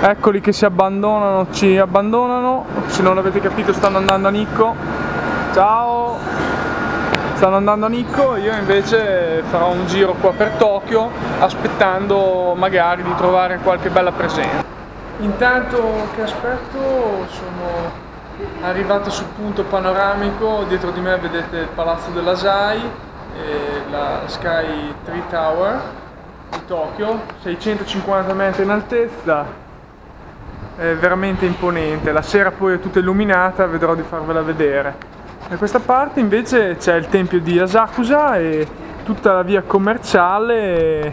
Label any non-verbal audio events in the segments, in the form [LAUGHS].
Eccoli che si abbandonano, ci abbandonano, se non l'avete capito stanno andando a Nicco. Ciao! Stanno andando a Nicco, io invece farò un giro qua per Tokyo aspettando magari di trovare qualche bella presenza. Intanto che aspetto sono arrivato sul punto panoramico, dietro di me vedete il palazzo dell'Asai e la Sky Tree Tower di Tokyo, 650 metri in altezza, è veramente imponente, la sera poi è tutta illuminata, vedrò di farvela vedere. Da questa parte invece c'è il tempio di Asakusa e tutta la via commerciale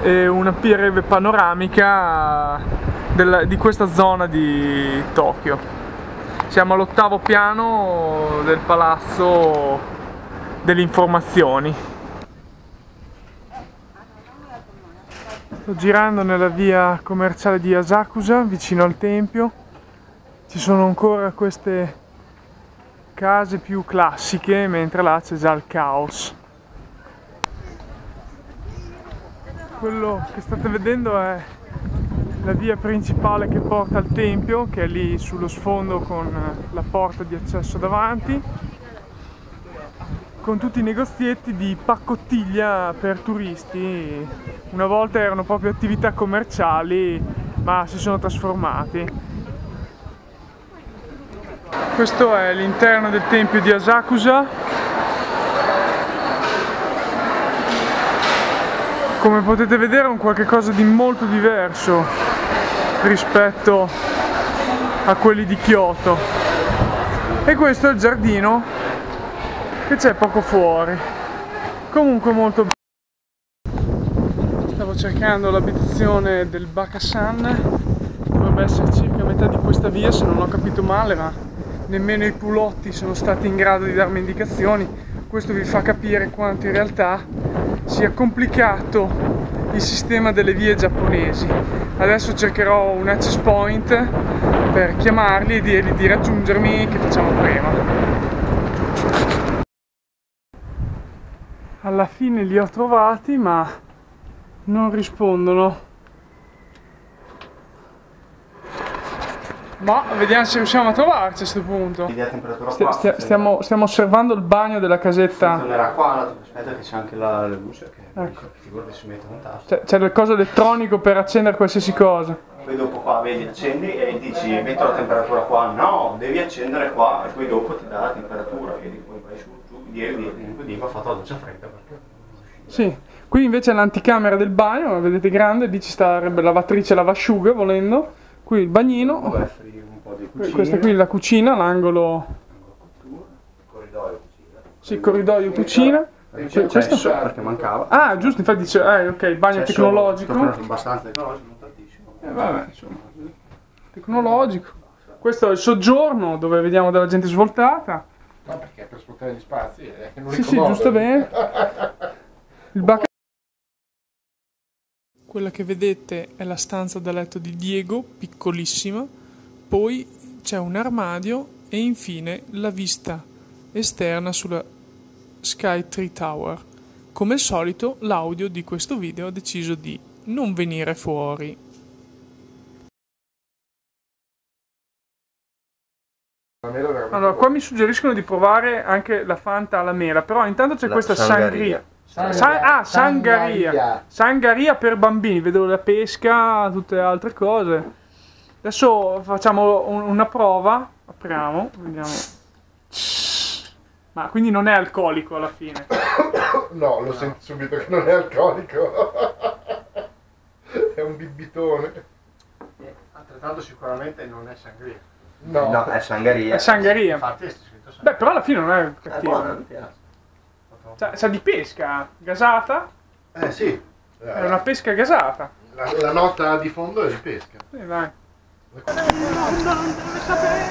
e una breve panoramica della, di questa zona di Tokyo. Siamo all'ottavo piano del palazzo delle informazioni. Sto girando nella via commerciale di Asakusa, vicino al tempio. Ci sono ancora queste case più classiche, mentre là c'è già il caos. Quello che state vedendo è la via principale che porta al tempio, che è lì sullo sfondo con la porta di accesso davanti con tutti i negozietti di paccottiglia per turisti. Una volta erano proprio attività commerciali, ma si sono trasformati. Questo è l'interno del tempio di Asakusa. Come potete vedere è un qualche cosa di molto diverso rispetto a quelli di Kyoto. E questo è il giardino che c'è poco fuori. Comunque molto bello stavo cercando l'abitazione del Bakasan dovrebbe essere circa metà di questa via se non ho capito male ma nemmeno i pulotti sono stati in grado di darmi indicazioni. Questo vi fa capire quanto in realtà sia complicato il sistema delle vie giapponesi. Adesso cercherò un access point per chiamarli e dirgli di raggiungermi che facciamo prima alla fine li ho trovati ma non rispondono. Ma vediamo se riusciamo a trovarci a questo punto. Stia, stia, stiamo, stiamo, osservando il bagno della casetta. Funzionerà qua aspetta che c'è anche la, la luce che ecco. figurati si mette un tasto. C'è il coso elettronico per accendere qualsiasi cosa. Poi dopo qua vedi accendi e dici metto la temperatura qua. No devi accendere qua e poi dopo ti dà la temperatura vedi poi vai su ieri ha fatto la doccia fredda perché... Sì, qui invece è l'anticamera del bagno, vedete grande, lì ci starebbe lavatrice e lavasciuga volendo, qui il bagnino, questa qui è la cucina, l'angolo... Corridoio cucina. Sì, corridoio cucina. Questo perché mancava. Ah, giusto, infatti dice, eh, ok, il bagno tecnologico. Abbastanza tecnologico, non tantissimo. Eh, vabbè, insomma, tecnologico. Questo è il soggiorno dove vediamo della gente svoltata. No, perché per sfruttare gli spazi è non Sì, sì, giusto bene. [LAUGHS] Il bac- Quella che vedete è la stanza da letto di Diego, piccolissima, poi c'è un armadio e infine la vista esterna sulla Sky Tree Tower. Come al solito l'audio di questo video ha deciso di non venire fuori. Allora, qua mi suggeriscono di provare anche la Fanta alla mela, però intanto c'è la questa sangria. sangria. San, ah, sangaria. Sangaria per bambini, vedo la pesca, tutte le altre cose. Adesso facciamo un, una prova, apriamo, vediamo. Ma quindi non è alcolico alla fine? [COUGHS] No, lo no. senti subito che non è alcolico. [LAUGHS] è un bibitone. Eh, altrettanto sicuramente non è sangria. No, no è Sangaria. È Sangaria. Infatti è scritto Sangaria. Beh, però alla fine non è cattivo. È buono, Sa, sa di pesca gasata. Eh sì. È una pesca gasata. La, la nota di fondo è di pesca. Sì, vai.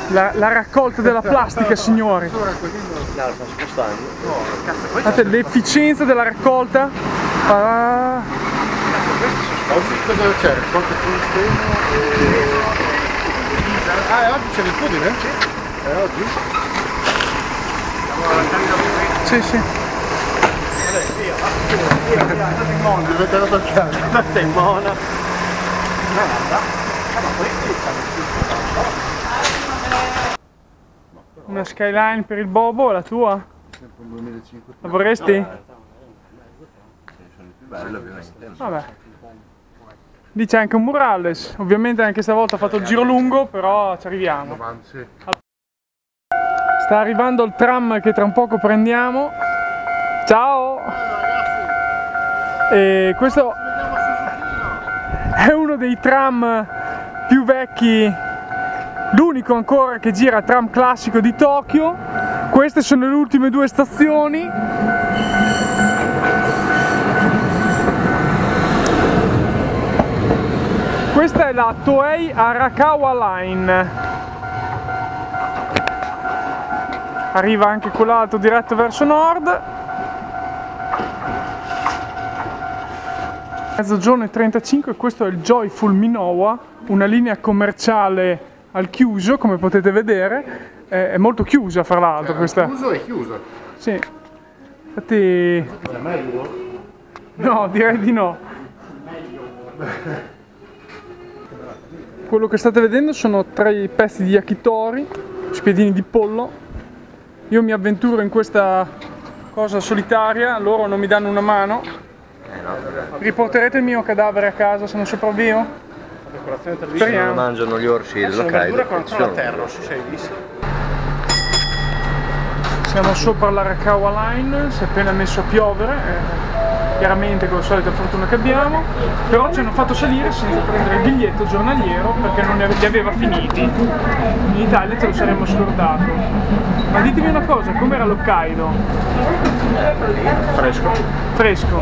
La, la, raccolta della plastica, signori. No, sta spostando. Guardate l'efficienza della raccolta. Ah. Oggi cosa c'è? Raccolta e... Ah, oggi c'è il pudding, eh? Sì. È oggi? Sì, sì. Via, via, via, state in mona. Diventa la toccata. State in mona. Una skyline per il Bobo, la tua? Sempre un 2005. La vorresti? Sono più bello ovviamente. Vabbè. Lì c'è anche un murales, ovviamente anche stavolta ha fatto il giro lungo, però ci arriviamo. Sta arrivando il tram che tra un poco prendiamo. Ciao! E questo è uno dei tram più vecchi, l'unico ancora che gira tram classico di Tokyo. Queste sono le ultime due stazioni. Questa è la Toei Arakawa Line. Arriva anche quell'altro diretto verso nord. Mezzogiorno e 35 questo è il Joyful Minowa, una linea commerciale al chiuso come potete vedere. È molto chiusa fra l'altro questa. chiuso è chiuso. Sì. Infatti È meglio? No, direi di no. Quello che state vedendo sono tre pezzi di yakitori, spiedini di pollo. Io mi avventuro in questa cosa solitaria, loro non mi danno una mano. Riporterete il mio cadavere a casa se non sopravvivo? Speriamo. mangiano gli orsi dell'Hokkaido. contro la terra, non so se hai visto. Siamo sopra la Rakawa Line, si è appena messo a piovere, eh, chiaramente con la solita fortuna che abbiamo, però ci hanno fatto salire senza prendere il biglietto giornaliero perché non li aveva finiti. In Italia te lo saremmo scordato. Ma ditemi una cosa, com'era l'Hokkaido? Fresco, Fresco.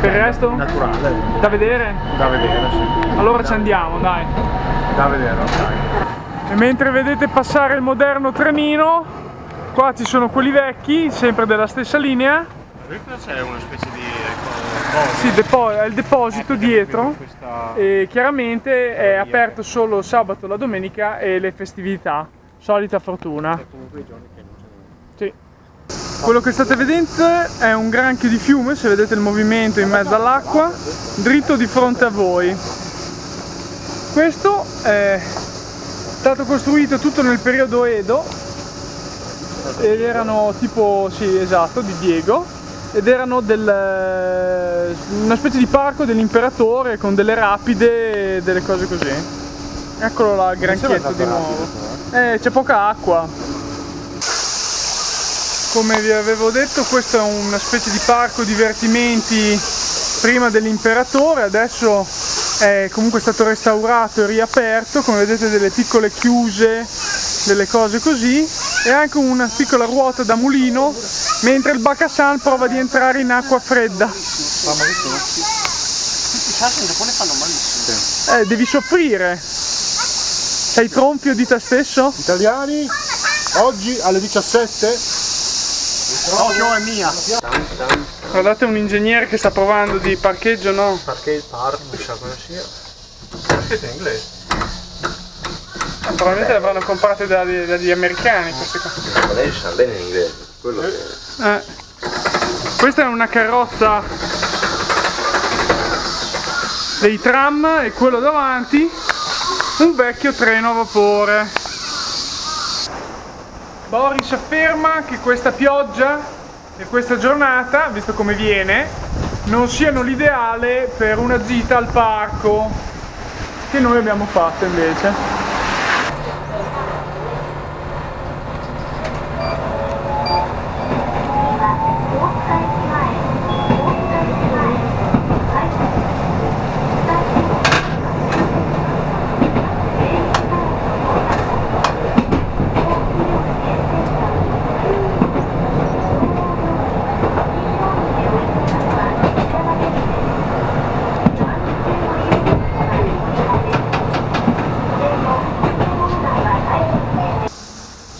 Per il resto? naturale, Da vedere? da vedere, sì. Allora ci andiamo, dai. Da vedere, ok. E mentre vedete passare il moderno trenino, qua ci sono quelli vecchi, sempre della stessa linea. Qui c'è una specie di ecco, Sì, depo- è il deposito dietro questa e chiaramente è aperto solo sabato, la domenica e le festività. Solita fortuna. Sì. Quello che state vedendo è un granchio di fiume, se vedete il movimento in mezzo all'acqua, dritto di fronte a voi. Questo è stato costruito tutto nel periodo Edo ed erano tipo, sì esatto, di Diego ed erano del, una specie di parco dell'imperatore con delle rapide e delle cose così. Eccolo là, il granchietto di nuovo. Eh, c'è poca acqua. Come vi avevo detto, questo è una specie di parco divertimenti prima dell'imperatore, adesso è comunque stato restaurato e riaperto, come vedete delle piccole chiuse, delle cose così, e anche una piccola ruota da mulino, mentre il Bakasan prova di entrare in acqua fredda. I sassi in Giappone fanno malissimo. Eh, devi soffrire. Sei tronfio di te stesso? Italiani, oggi alle 17 Tokyo è mia. Guardate un ingegnere che sta provando di parcheggio, no? Perché il parco, non so cosa sia. Scritto in inglese. Probabilmente le avranno comprate da- dagli americani queste qua. Ma lei sa bene l'inglese, quello che... Eh. Questa è una carrozza dei tram e quello davanti un vecchio treno a vapore. Boris afferma che questa pioggia e questa giornata, visto come viene, non siano l'ideale per una gita al parco che noi abbiamo fatto invece.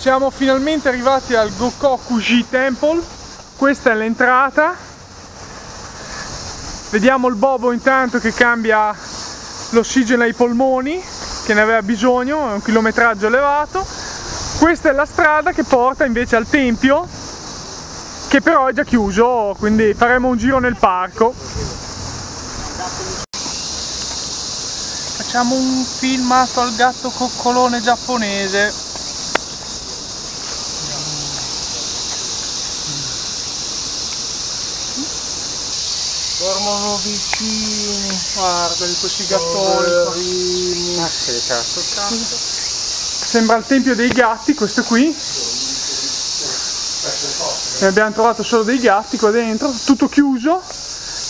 Siamo finalmente arrivati al Gokokuji Temple. Questa è l'entrata. Vediamo il Bobo intanto che cambia l'ossigeno ai polmoni, che ne aveva bisogno, è un chilometraggio elevato. Questa è la strada che porta invece al tempio, che però è già chiuso, quindi faremo un giro nel parco. Facciamo un filmato al gatto coccolone giapponese. Dormono vicini, guarda di questi gattoni. Ma che cazzo, cazzo. Sembra il tempio dei gatti, questo qui. Ne abbiamo trovato solo dei gatti qua dentro, tutto chiuso,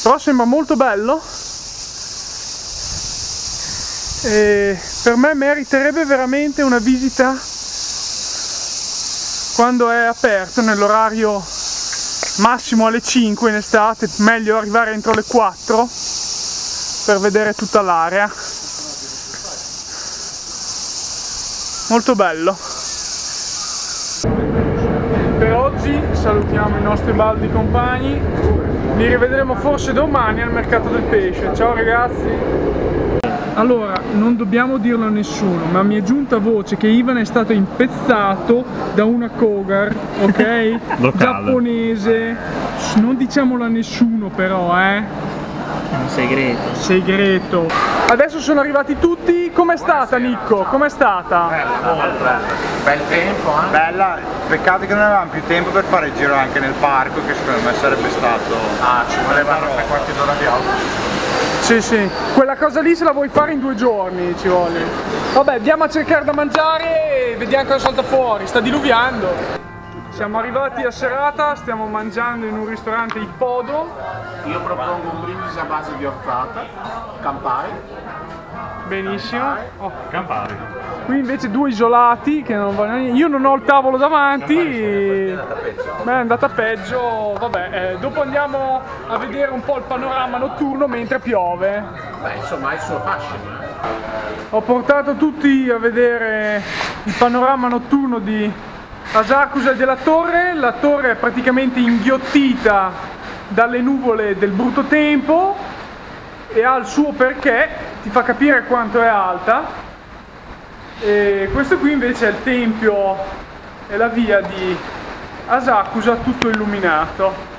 però sembra molto bello. E per me meriterebbe veramente una visita quando è aperto nell'orario massimo alle 5 in estate, meglio arrivare entro le 4 per vedere tutta l'area. Molto bello. Per oggi salutiamo i nostri baldi compagni, li rivedremo forse domani al mercato del pesce. Ciao ragazzi! Allora, non dobbiamo dirlo a nessuno, ma mi è giunta voce che Ivan è stato impezzato da una Kogar, ok? [LAUGHS] Giapponese. Non diciamolo a nessuno però, eh? È un segreto. Segreto. Adesso sono arrivati tutti. Com'è stata Nicco? Com'è stata? Bel tempo, eh? Bella, peccato che non avevamo più tempo per fare il giro anche nel parco, che secondo me sarebbe stato... Ah, ci volevano tre quarti d'ora di auto. Sì, sì. Quella cosa lì se la vuoi fare in due giorni ci vuole. Vabbè, andiamo a cercare da mangiare e vediamo cosa salta fuori. Sta diluviando. Siamo arrivati a serata, stiamo mangiando in un ristorante Ippodo. Io propongo un brindisi a base di orzata, Campari. Benissimo. Oh. Qui invece due isolati che non vanno niente. Io non ho il tavolo davanti. Beh, è andata peggio. Vabbè, eh, dopo andiamo a vedere un po' il panorama notturno mentre piove. Beh, insomma, ha il suo fascino. Ho portato tutti a vedere il panorama notturno di Asakusa e della torre. La torre è praticamente inghiottita dalle nuvole del brutto tempo e ha il suo perché, ti fa capire quanto è alta. E questo qui invece è il tempio e la via di Asakusa tutto illuminato.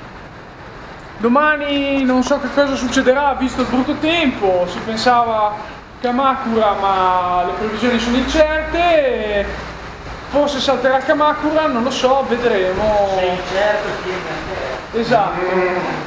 Domani non so che cosa succederà visto il brutto tempo, si pensava Kamakura ma le previsioni sono incerte, forse salterà Kamakura, non lo so, vedremo. certo, a te. Esatto.